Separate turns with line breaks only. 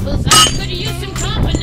Because I could use some company.